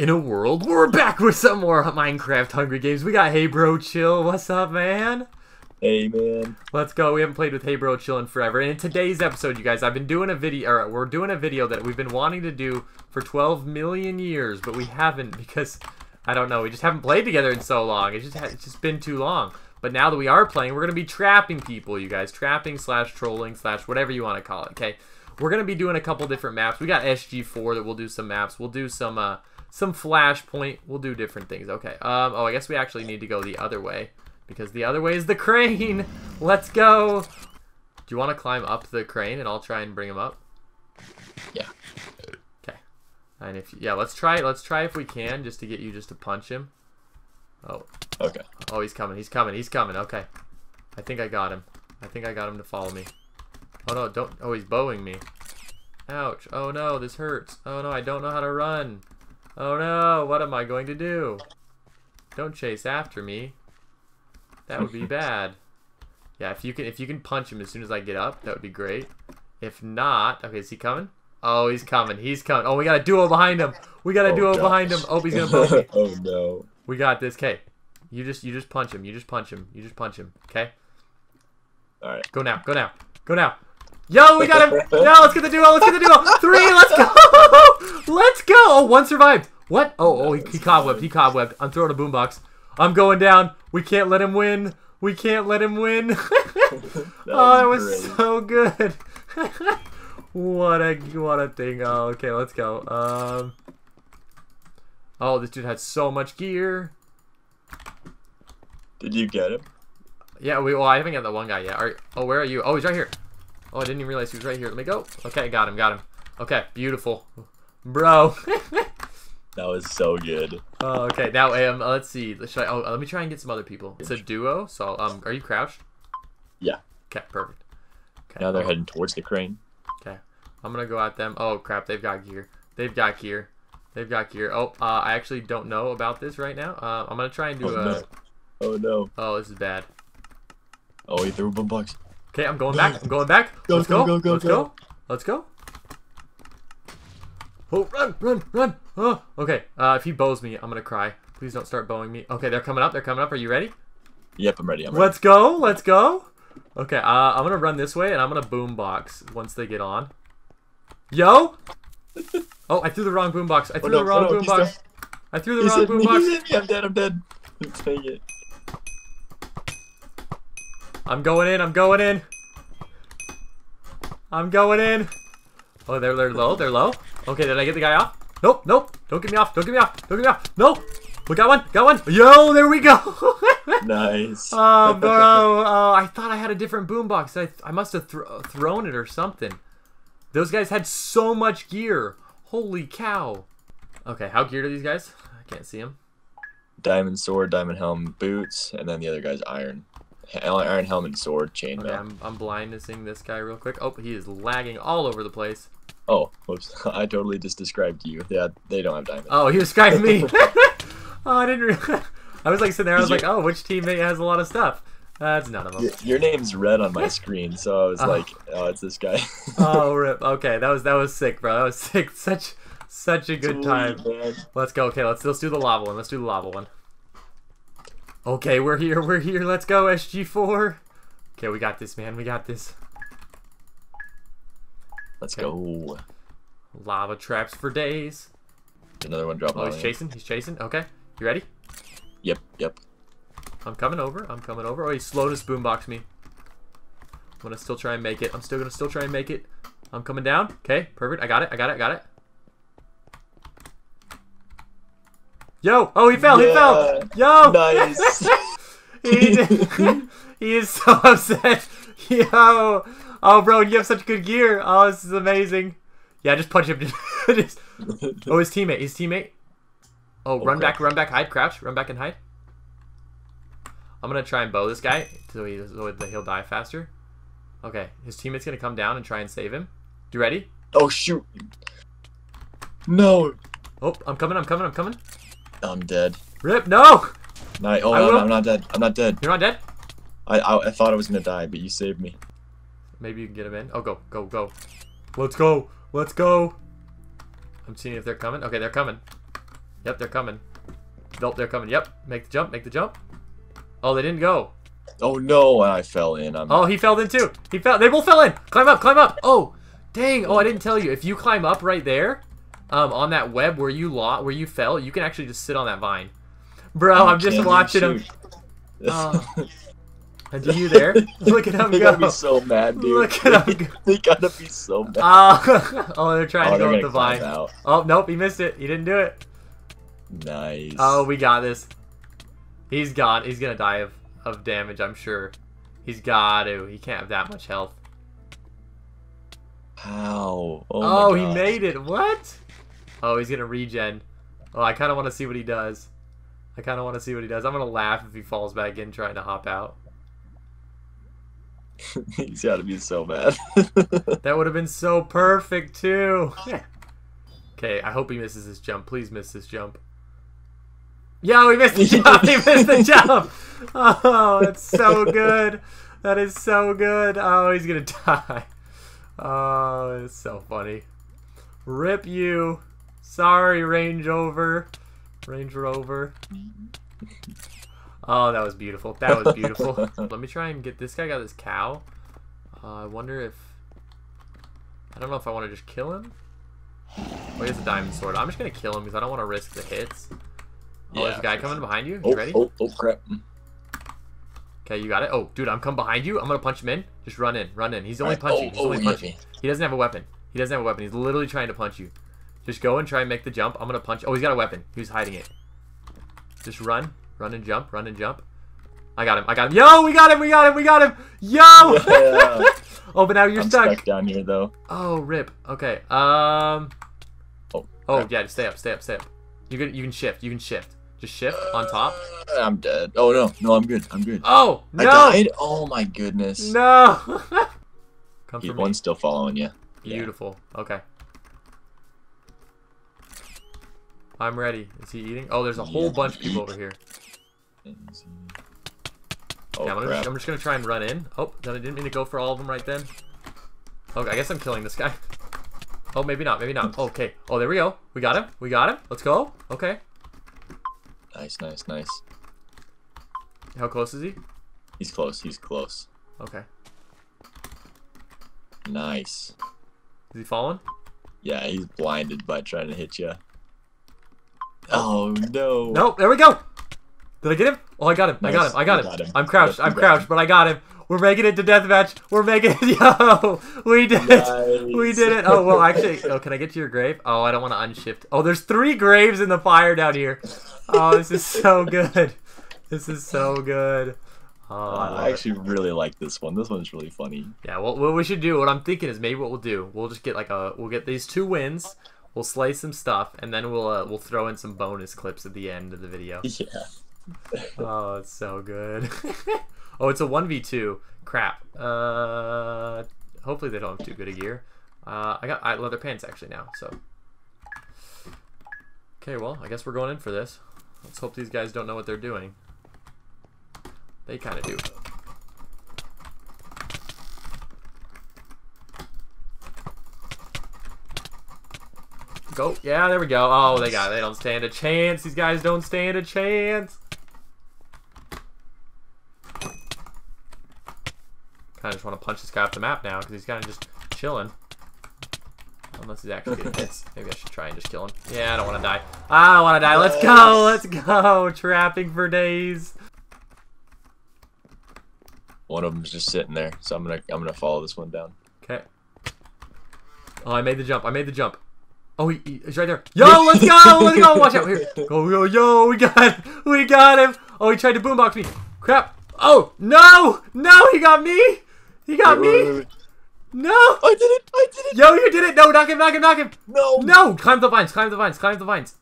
in a world. We're back with some more Minecraft Hungry Games. We got Hey Bro Chill. What's up, man? Hey, man. Let's go. We haven't played with Hey Bro Chill in forever. And in today's episode, you guys, I've been doing a video, or we're doing a video that we've been wanting to do for 12 million years, but we haven't because, I don't know, we just haven't played together in so long. It's just, it's just been too long. But now that we are playing, we're going to be trapping people, you guys. Trapping slash trolling slash whatever you want to call it, okay? We're going to be doing a couple different maps. We got SG4 that we'll do some maps. We'll do some, uh, some Flashpoint. We'll do different things. Okay. Um, oh, I guess we actually need to go the other way. Because the other way is the crane. Let's go. Do you want to climb up the crane and I'll try and bring him up? Yeah. Okay. And if yeah, let's try let's try if we can just to get you just to punch him. Oh. Okay. Oh, he's coming. He's coming. He's coming. Okay. I think I got him. I think I got him to follow me. Oh no, don't Oh, he's bowing me. Ouch. Oh no, this hurts. Oh no, I don't know how to run. Oh no, what am I going to do? Don't chase after me. That would be bad. Yeah, if you can if you can punch him as soon as I get up, that would be great. If not, okay, is he coming? Oh, he's coming. He's coming. Oh, we got a duo behind him. We got a Oh, duo gosh. behind him. Oh, he's gonna bow me. oh, no. We got this. Okay, you just you just punch him. You just punch him. You just punch him. Okay, Alright. go now. Go now. Go now. Yo, we got him. No, let's get the duo. Let's get the duo. Three. Let's go. Let's go. Oh, one survived. What? Oh, oh, he, he cobwebbed. He cobwebbed. I'm throwing a boombox. I'm going down. We can't let him win. We can't let him win. oh, that was great. so good. what a what a thing. Oh, okay, let's go. Um. Oh, this dude had so much gear. Did you get him? Yeah, we, well, I haven't got that one guy yet. Are, oh, where are you? Oh, he's right here. Oh, I didn't even realize he was right here. Let me go. Okay, got him, got him. Okay, beautiful. Bro. That was so good. oh, okay, now, um, let's see. Should I, oh, let me try and get some other people. It's a duo, so, um, are you crouched? Yeah. Okay, perfect. Okay, Now they're heading towards the crane. Okay, I'm gonna go at them. Oh, crap, they've got gear. They've got gear. They've got gear. Oh, uh, I actually don't know about this right now. Uh, I'm gonna try and do Oh, a... no. Oh, no. Oh, this is bad. Oh, he threw a boombox. Okay, I'm going back. I'm going back. Go, Let's go, go. go, go, Let's go. go. Let's go. Oh, run, run, run. Oh, okay. Uh, if he bows me, I'm gonna cry. Please don't start bowing me. Okay, they're coming up. They're coming up. Are you ready? Yep, I'm ready. I'm ready. Let's go. Let's go. Okay, uh, I'm gonna run this way, and I'm gonna boombox once they get on. Yo! Oh, I threw the wrong boombox. I threw no, the wrong oh, no, boombox. I threw the He wrong hit me. He boombox. me. I'm dead. I'm dead. Dang it. I'm going in. I'm going in. I'm going in. Oh, they're, they're low. They're low. Okay, did I get the guy off? Nope, nope. Don't get me off. Don't get me off. Don't get me off. Nope. We got one. Got one. Yo, there we go. Nice. oh, bro. Oh, I thought I had a different boombox. I, I must have thro thrown it or something. Those guys had so much gear. Holy cow. Okay, how geared are these guys? I can't see them. diamond sword, diamond helm, boots, and then the other guy's iron. He- uh, Iron helmet, sword, chainmail. Okay, I'm, I'm blindnessing this guy real quick. Oh, he is lagging all over the place. Oh, whoops. I totally just described you. Yeah, they don't have diamond. Oh, he described me. oh, I didn't. I was like sitting there. I was like, oh, which teammate has a lot of stuff? That's none of them. Your name's red on my screen, so I was Oh. like, oh, it's this guy. oh, rip. Okay, that was that was sick, bro. That was sick. Such such a good Sweet, time. man. Let's go. Okay, let's let's do the lava one. Let's do the lava one. Okay, we're here. We're here. Let's go. SG4. Okay, we got this, man. We got this. Let's Okay. go. Lava traps for days. Another one dropping. Oh, he's chasing. He's chasing. Okay, you ready? Yep, yep. I'm coming over. I'm coming over. Oh, he slowed his boombox me. I'm gonna still try and make it. I'm still gonna still try and make it. I'm coming down. Okay, perfect. I got it. I got it. I got it. Yo! Oh, he fell. He fell. Yo! Nice. he, did- he is so upset. Yo! Oh, bro, you have such good gear. Oh, this is amazing. Yeah, just punch him. Just- oh, his teammate. His teammate. Oh, run crap. back, run back, hide, crouch, run back and hide. I'm gonna try and bow this guy so, he, so he'll die faster. Okay, his teammate's gonna come down and try and save him. You ready? oh shoot. No. Oh, I'm coming, I'm coming, I'm coming. I'm dead. Rip, no! Nice. Oh, no, I'm not dead. I'm not dead. You're not dead? I, I I thought I was gonna die, but you saved me. Maybe you can get him in. Oh, go, go, go. Let's go. Let's go. I'm seeing if they're coming. Okay, they're coming. Yep, they're coming. Nope, they're coming. Yep, make the jump, make the jump. Oh, they didn't go. Oh no, I fell in. I'm Oh, he fell in too. He fell. They both fell in. Climb up, climb up. Oh, dang. Oh, I didn't tell you. If you climb up right there, um, on that web where you lot where you fell, you can actually just sit on that vine. Bro, You I'm just watching him. shoot. Oh. And do you there? Look at him they gotta be so mad, dude. Look at him go. they gotta be so mad. Oh, oh, they're trying oh, to go with the vine. out. Oh, nope, he missed it. He didn't do it. Nice. Oh, we got this. He's gone. He's gonna die of, of damage, I'm sure. He's got to. He can't have that much health. How? Oh, Oh, he made it. What? Oh, he's gonna regen. Oh, I kind of want to see what he does. I kind of want to see what he does. I'm gonna laugh if he falls back in trying to hop out. He's gotta be so mad. That would have been so perfect too. okay, I hope he misses this jump. Please miss this jump. Yo, he missed the jump. He missed the jump. Oh, that's so good. That is so good. Oh, he's gonna die. Oh, it's so funny. Rip you. Sorry, Range Rover. Range Rover. Oh, that was beautiful. That was beautiful. Let me try and get this guy. Got this cow. Uh, I wonder if I don't know if I want to just kill him. Oh, he has a diamond sword. I'm just gonna kill him because I don't want to risk the hits. Oh, there's a guy coming behind you. You Oh, ready? oh, oh, crap. Okay, you got it. Oh, dude, I'm coming behind you. I'm gonna punch him in. Just run in, run in. He's only Alright, punching. oh, He's oh, only punching. me. He doesn't have a weapon. He doesn't have a weapon. He's literally trying to punch you. Just go and try and make the jump. I'm gonna punch. Oh, he's got a weapon. He was hiding it. Just run, run and jump, run and jump. I got him. I got him. Yo, we got him. We got him. We got him. Yo. Yeah. oh, but now you're I'm stuck. stuck down here though. Oh, rip. Okay. Um. Oh, Oh yeah, just stay up, stay up, stay up. You can you can shift. You can shift. Just shift on top. Uh, I'm dead. Oh no, no, I'm good. I'm good. Oh I died. Oh my goodness. No. Come He- for. One's still following you. Yeah. Beautiful. Okay. I'm ready. Is he eating? Oh, there's a whole Yeah. bunch of people over here. Oh Yeah, I'm, gonna. I'm just gonna try and run in. Oh, that I didn't mean to go for all of them right then. Okay, I guess I'm killing this guy. Oh, maybe not. Maybe not. Okay. Oh, there we go. We got him. We got him. Let's go. Okay. Nice, nice, nice. How close is he? He's close. He's close. Okay. Nice. Is he falling? Yeah, he's blinded by trying to hit you. Oh no. Nope. There we go. Did I get him? Oh, I got him. I got him. I got him. got him. I'm crouched. I'm crouched, but I got him. We're making it to deathmatch. We're making it. Yo, we did it. We did it. Oh well, actually, oh, can I get to your grave? Oh, I don't want to unshift. Oh, there's three graves in the fire down here. Oh, this is so good. This is so good. Oh, I Uh, I it. actually really like this one. This one's really funny. Yeah, well, what we should do, what I'm thinking is maybe what we'll do, we'll just get like a, we'll get these two wins, we'll slay some stuff, and then we'll uh, we'll throw in some bonus clips at the end of the video. Yeah. Oh, it's so good. oh, it's a one v two. Crap. Uh, hopefully they don't have too good a gear. Uh, I got I, leather pants actually now, so. Okay, well, I guess we're going in for this. Let's hope these guys don't know what they're doing. They kind of do. Go. Yeah, there we go. Oh, they got it. They don't stand a chance. These guys don't stand a chance. Kind of just want to punch this guy off the map now because he's kind of just chilling. Unless he's actually getting hits. Maybe I should try and just kill him. Yeah, I don't want to die. Ah, I don't want to die. Let's go. Let's go. Trapping for days. One of them's just sitting there, so I'm gonna I'm gonna follow this one down. Okay. Oh, I made the jump. I made the jump. Oh, he, he- he's right there. Yo, let's go. Let's go. Watch out. Here. Go, yo, yo. We got We got him. Oh, he tried to boombox me. Crap. Oh, no. No, he got me. He got Wait, me. wait, wait. No. I did it! I did it! Yo, you did it. No, knock him, knock him, knock him. No! No, climb the vines, climb the vines, climb the vines.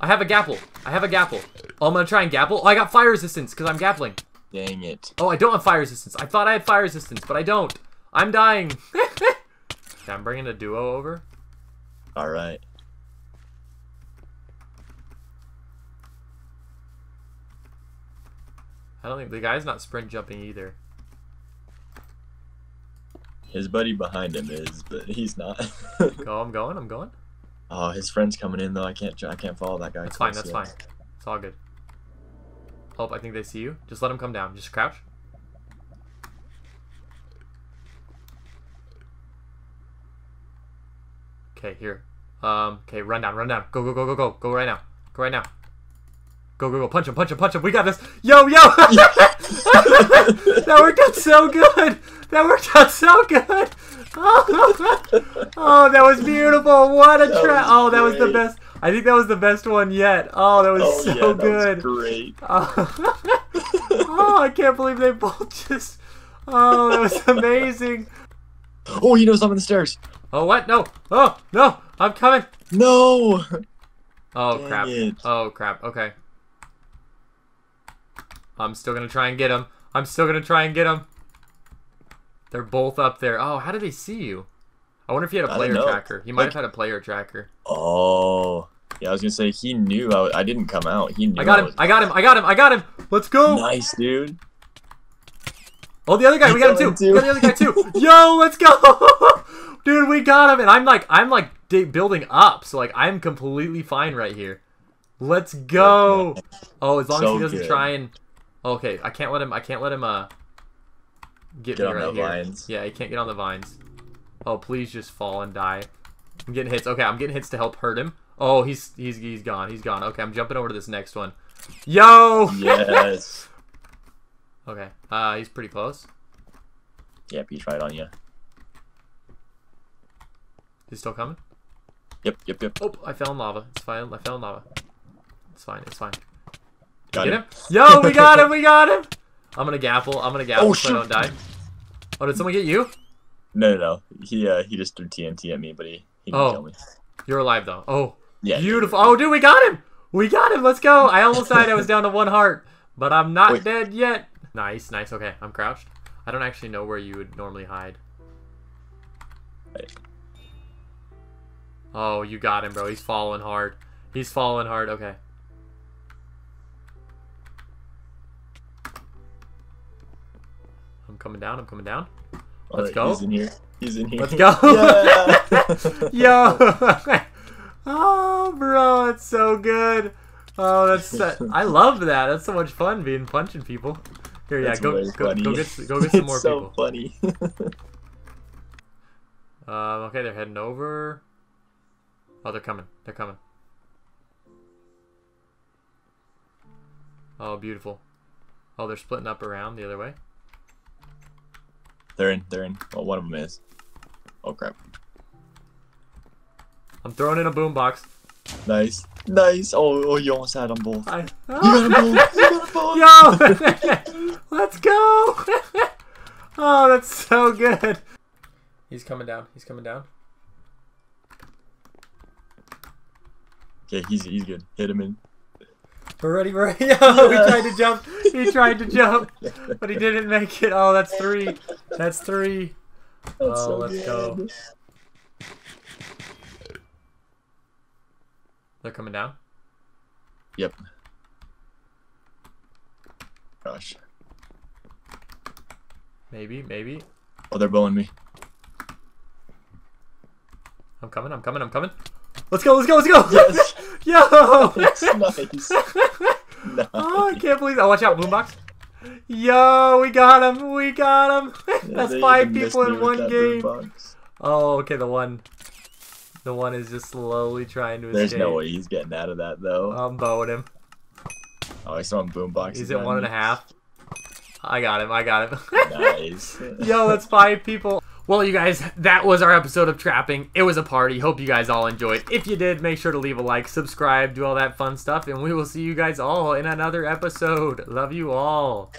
I have a gapple. I have a gapple. Oh, I'm gonna try and gapple. Oh, I got fire resistance because I'm gappling. Dang it. Oh, I don't have fire resistance. I thought I had fire resistance, but I don't. I'm dying. okay, I'm bringing a duo over. Alright. I don't think the guy's not sprint jumping either. His buddy behind him is, but he's not. Go, I'm going, I'm going. Oh, his friend's coming in though. I can't. I can't follow that guy. That's fine. That's fine. It's all good. Oh, I think they see you. Just let them come down. Just crouch. Okay, here. Um, okay, run down, run down. Go, go, go, go, go. Go right now. Go right now. Go, go, go. Punch him, punch him, punch him. We got this. Yo, yo! that worked out so good. That worked out so good. Oh, oh that was beautiful. What a trap. Oh, that was the best. I think that was the best one yet. Oh, that was Oh so yeah, that good. was great. Oh. oh, I can't believe they both just. Oh, that was amazing. Oh, he knows I'm on the stairs. Oh, what? No. Oh, no. I'm coming. No. Oh, Dang crap. it. Oh, crap. Okay. I'm still going to try and get him. I'm still going to try and get him. They're both up there. Oh, how did they see you? I wonder if he had a player tracker. He might Like- have had a player tracker. Oh. Yeah, I was gonna say he knew I, I didn't come out. He knew. I got him. was- I got him. I got him. I got him. Let's go. Nice, dude. Oh, the other guy, we got him too. We got the other guy too. Yo, let's go, dude. We got him, and I'm like, I'm like building up, so like I'm completely fine right here. Let's go. Oh, as long as he doesn't good. try and. Okay, I can't let him. I can't let him. Uh. Get, Get me on right the here. vines. Yeah, he can't get on the vines. Oh, please just fall and die. I'm getting hits. Okay, I'm getting hits to help hurt him. Oh, he's he's he's gone. He's gone. Okay, I'm jumping over to this next one. Yo. Yes. okay. Uh, he's pretty close. yep, he's right on you. He's still coming. Yep, yep, yep. Oh, I fell in lava. It's fine. I fell in lava. It's fine. It's fine. Got Get him. Yo, we got him. We got him. I'm gonna gapple. I'm gonna gapple Oh, so I don't die. Oh, did someone get you? No, no, no. He uh he just threw TNT at me, but he he didn't Oh. kill me. You're alive though. Oh, Yeah. beautiful. Oh, dude, we got him. We got him. Let's go. I almost died. I was down to one heart, but I'm not Wait. dead yet. Nice, nice. Okay, I'm crouched. I don't actually know where you would normally hide. Oh, you got him, bro. He's falling hard. He's falling hard. Okay. I'm coming down. I'm coming down. Let's Alright, go. He's in here. He's in here. Let's go. Yeah. Yo. oh, bro, it's so good. Oh, that's I love that. That's so much fun being punching people. Here, yeah, That's go go, go get go get some it's more so people. funny. Um, okay, they're heading over. Oh, they're coming. They're coming. Oh, beautiful. Oh, they're splitting up around the other way. They're in. They're in. Well, one of them is. Oh crap. I'm throwing in a boombox. Nice. Nice. Oh, oh, you almost had them both. I, You got them both. You got them both. Yo! Let's go! oh, that's so good. He's coming down. He's coming down. Okay, he's he's good. Hit him in. We're ready, we're ready. Yo, he tried to jump. He tried to jump, but he didn't make it. Oh, that's three. That's three. That's Oh, so let's go. They're coming down. Yep. Gosh. Maybe, maybe. Oh, they're bowing me. I'm coming, I'm coming, I'm coming. Let's go, let's go, let's go! Yes. Yo! That's nice. Nice. Oh, I can't believe that. Watch out, boombox. Yo, we got him. We got him. Yeah, That's five people in one game. Oh, okay, the one. The one is just slowly trying to escape. There's escape. no way he's getting out of that though. I'm bowing him. oh, I saw him boombox. He's at one and a half. I got him. I got him. Nice. Yo, that's five people. Well, you guys, that was our episode of Trapping. It was a party. Hope you guys all enjoyed. If you did, make sure to leave a like, subscribe, do all that fun stuff, and we will see you guys all in another episode. Love you all.